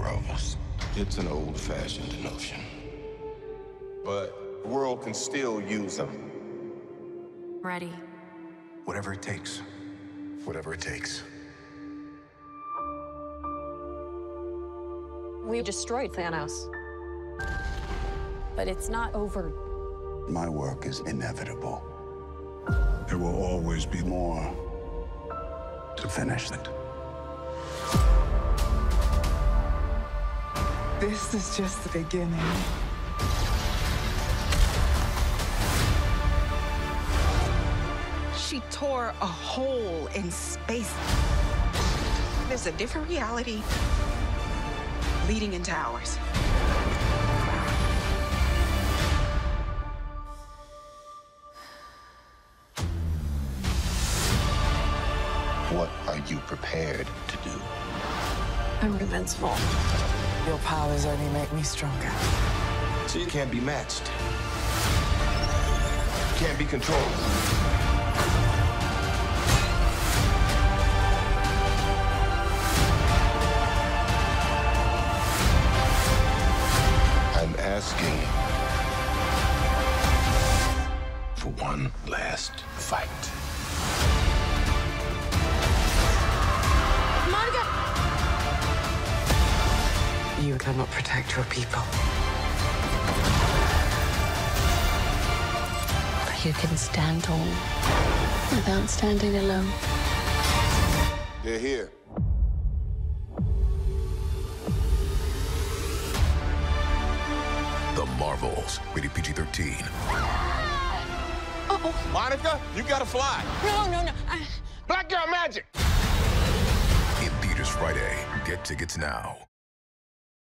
grovels. It's an old-fashioned notion. But the world can still use them. Ready. Whatever it takes. Whatever it takes. We destroyed Thanos. But it's not over. My work is inevitable. There will always be More to finish it. This is just the beginning. She tore a hole in space. There's a different reality leading into ours. What are you prepared to do? I'm invincible. Your powers only make me stronger. So you can't be matched. Can't be controlled. I'm asking for one last fight. You cannot protect your people. But You can stand tall without standing alone. They're here. The Marvels, rated PG 13. Monica, you gotta fly. No, no, no. I... Black girl magic. In theaters Friday. Get tickets now.